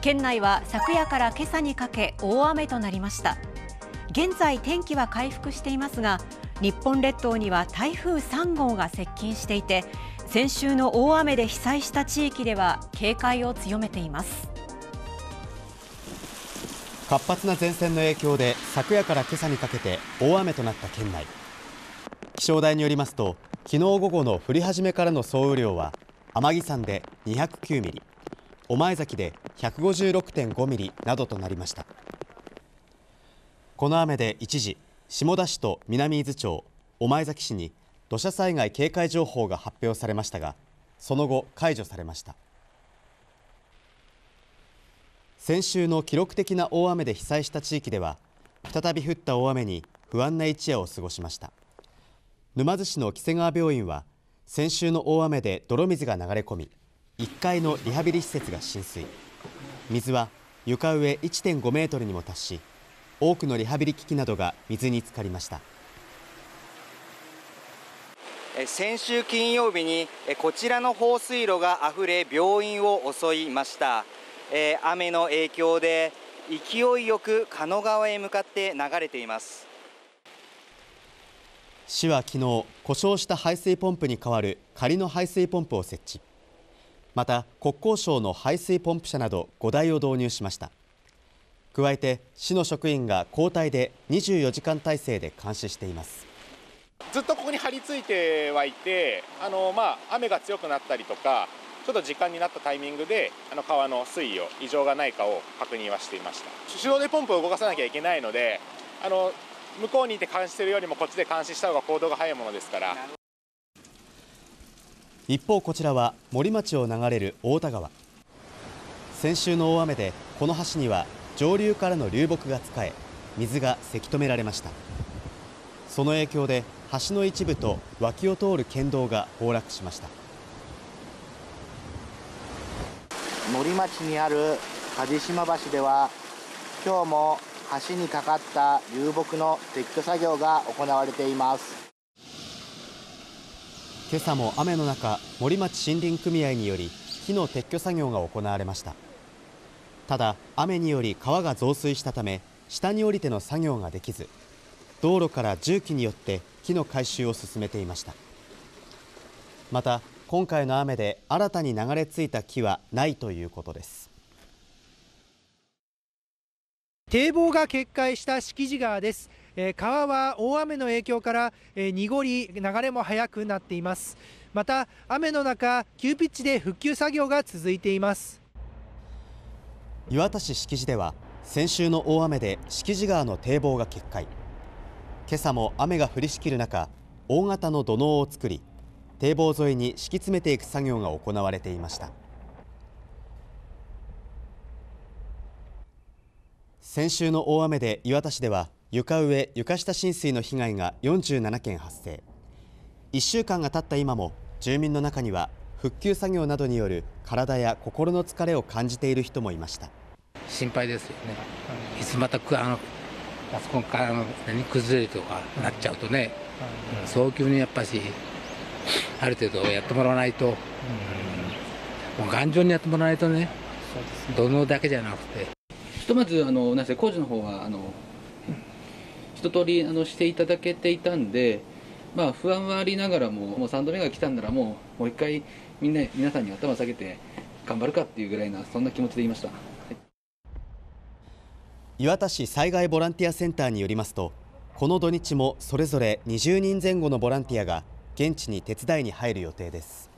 県内は昨夜から今朝にかけ大雨となりました。現在天気は回復していますが日本列島には台風3号が接近していて先週の大雨で被災した地域では警戒を強めています。活発な前線の影響で昨夜から今朝にかけて大雨となった県内。気象台によりますと昨日午後の降り始めからの総雨量は天城山で209ミリ御前崎で156.5ミリなどとなりました。この雨で一時下田市と南伊豆町御前崎市に土砂災害警戒情報が発表されましたがその後解除されました。先週の記録的な大雨で被災した地域では再び降った大雨に不安な一夜を過ごしました。沼津市の木瀬川病院は先週の大雨で泥水が流れ込み1階のリハビリ施設が浸水。水は床上1.5メートルにも達し多くのリハビリ機器などが水に浸かりました。先週金曜日にこちらの放水路があふれ病院を襲いました。雨の影響で勢いよく鹿野川へ向かって流れています。市は昨日故障した排水ポンプに代わる仮の排水ポンプを設置また国交省の排水ポンプ車など5台を導入しました。加えて市の職員が交代で24時間体制で監視しています。ずっとここに張り付いてはいてあの、まあ、雨が強くなったりとかちょっと時間になったタイミングであの川の水位を異常がないかを確認はしていました。手動でポンプを動かさなきゃいけないのであの向こうにいて監視するよりもこっちで監視した方が行動が早いものですから。一方こちらは森町を流れる太田川。先週の大雨でこの橋には上流からの流木が使え水がせき止められました。その影響で橋の一部と脇を通る県道が崩落しました。森町にある梶島橋では今日も橋にかかった流木の撤去作業が行われています。今朝も雨の中森町森林組合により木の撤去作業が行われました。ただ雨により川が増水したため下に降りての作業ができず道路から重機によって木の回収を進めていました。また今回の雨で新たに流れ着いた木はないということです。堤防が決壊した敷地川です。え川は大雨の影響から、え濁り流れも速くなっています。また雨の中急ピッチで復旧作業が続いています。磐田市敷地では先週の大雨で敷地川の堤防が決壊。今朝も雨が降りしきる中大型の土のうを作り堤防沿いに敷き詰めていく作業が行われていました。先週の大雨で磐田市では床上・床下浸水の被害が47件発生。1週間が経った今も住民の中には復旧作業などによる体や心の疲れを感じている人もいました。心配ですよね、いつまたあのあそこから何崩れるとかなっちゃうとね、うん、早急にやっぱしある程度やってもらわないと、うん、もう頑丈にやってもらわないとね、土のだけじゃなくて。ひとまずあのなぜ工事の方はあの一通りありしていただけていたんで、まあ、不安はありながらももう3度目が来たんならもうもう一回みんな皆さんに頭下げて頑張るかっていうぐらいなそんな気持ちでいました、はい、磐田市災害ボランティアセンターによりますとこの土日もそれぞれ20人前後のボランティアが現地に手伝いに入る予定です。